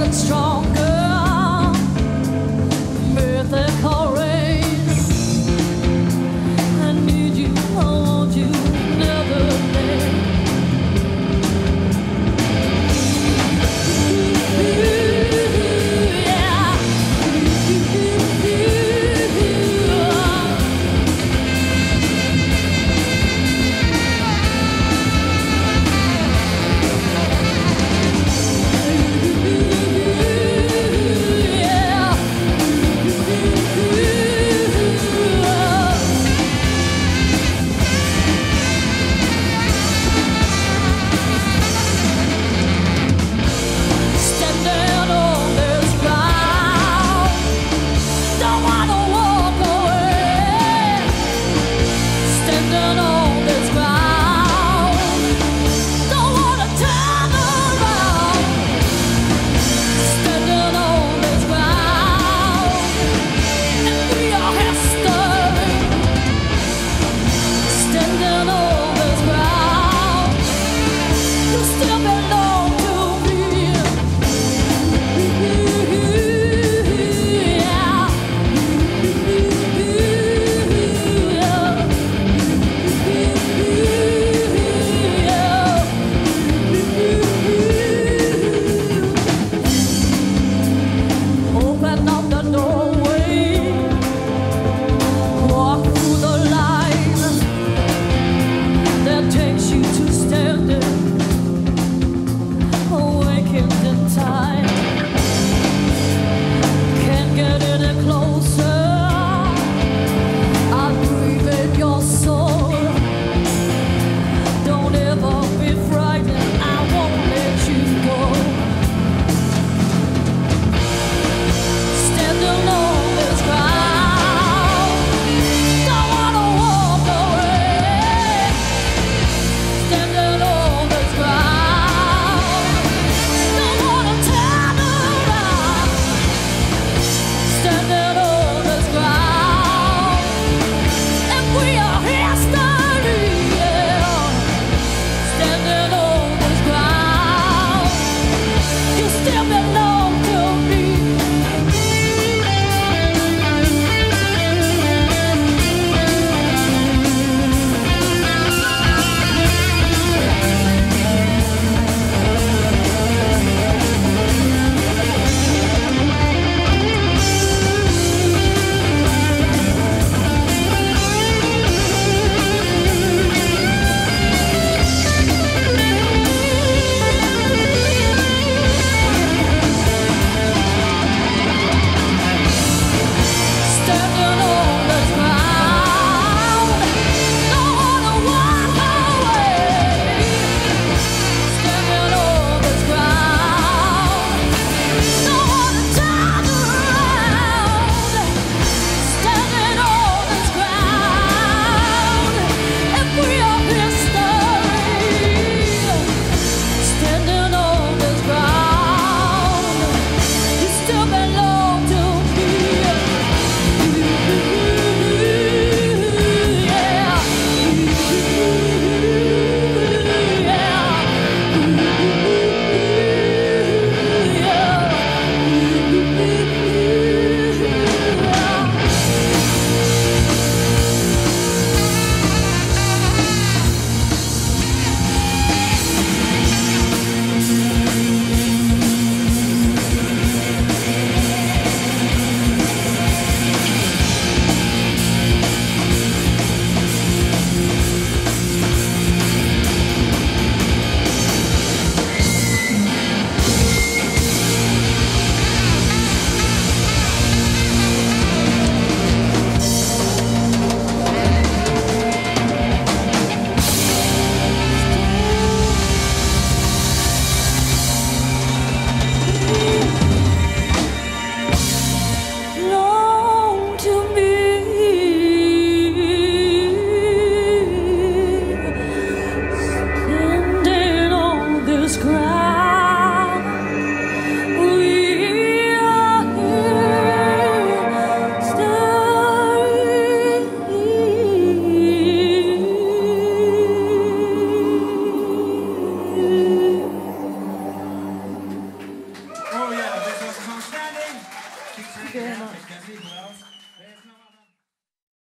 and strong.